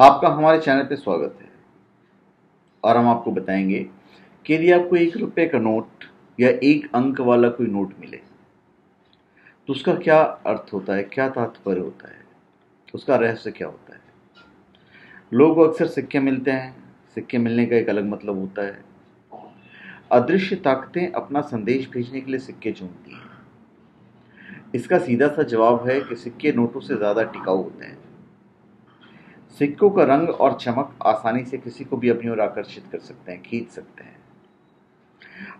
आपका हमारे चैनल पे स्वागत है। और हम आपको बताएँगे कि यदि आपको एक रुपए का नोट या एक अंक वाला कोई नोट मिले तो उसका क्या अर्थ होता है, क्या तात्पर्य होता है, उसका रहस्य क्या होता है? लोग अक्सर सिक्के मिलते हैं, सिक्के मिलने का एक अलग मतलब होता है। अदृश्य ताकतें अपना संदेश भेजने के लिए सिक्के चुनती हैं। इसका सीधा सा जवाब है कि सिक्के नोटों से ज़्यादा टिकाऊ होते हैं। सिक्कों का रंग और चमक आसानी से किसी को भी अपनी ओर आकर्षित कर सकते हैं, खींच सकते हैं।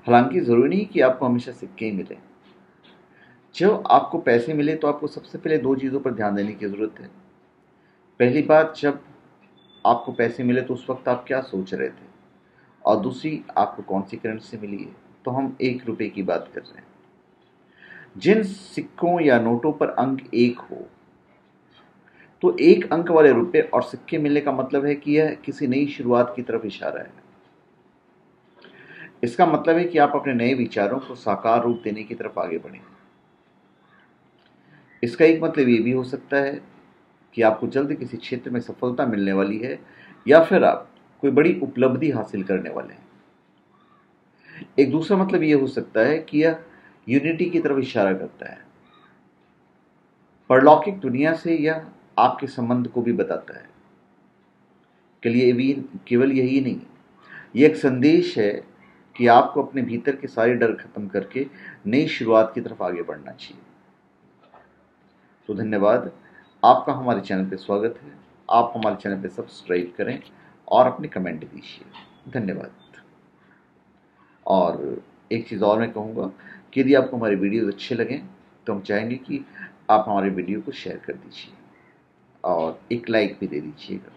हालाँकि ज़रूरी नहीं कि आपको हमेशा सिक्के ही मिले। जब आपको पैसे मिले तो आपको सबसे पहले दो चीज़ों पर ध्यान देने की ज़रूरत है। पहली बात, जब आपको पैसे मिले तो उस वक्त आप क्या सोच रहे थे? और दूसरी, आपको कौन सी करेंसी मिली है? तो हम एक रुपए की बात कर रहे हैं। जिन सिक्कों या नोटों पर अंक एक हो तो एक अंक वाले रुपए और सिक्के मिलने का मतलब है कि यह किसी नई शुरुआत की तरफ़ इशारा है। इसका मतलब है कि आप अपने नए विचारों को साकार रूप देने की तरफ़ आगे बढ़े। इसका एक मतलब ये भी हो सकता है कि आपको जल्द किसी क्षेत्र में सफलता मिलने वाली है या फिर आप कोई बड़ी उपलब्धि हासिल करने वाले हैं। एक दूसरा मतलब यह हो सकता है कि यह यूनिटी की तरफ़ इशारा करता है। परलौकिक दुनिया से यह आपके संबंध को भी बताता है। के लिए भी केवल यही नहीं, ये एक संदेश है कि आपको अपने भीतर के सारे डर खत्म करके नई शुरुआत की तरफ़ आगे बढ़ना चाहिए। तो धन्यवाद। आपका हमारे चैनल पर स्वागत है। आप हमारे चैनल पर सब्सक्राइब करें और अपने कमेंट दीजिए। धन्यवाद। और एक चीज़ और मैं कहूँगा कि यदि आपको हमारे वीडियोज़ अच्छे लगें तो हम चाहेंगे कि आप हमारे वीडियो को शेयर कर दीजिए। और एक लाइक भी दे दीजिएगा।